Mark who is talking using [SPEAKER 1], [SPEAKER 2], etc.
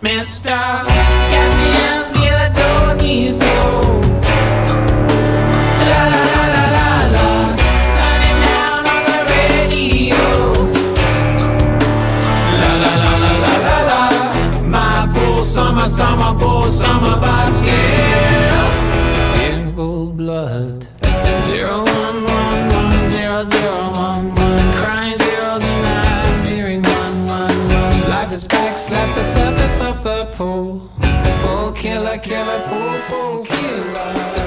[SPEAKER 1] Mr. La la la la la la. Down on the radio. La la la la la la scale. In cold blood. Zero one one one zero zero one one. Crying zeros and hearing one one one. Life is slaps the killer, killer, poo poo killer.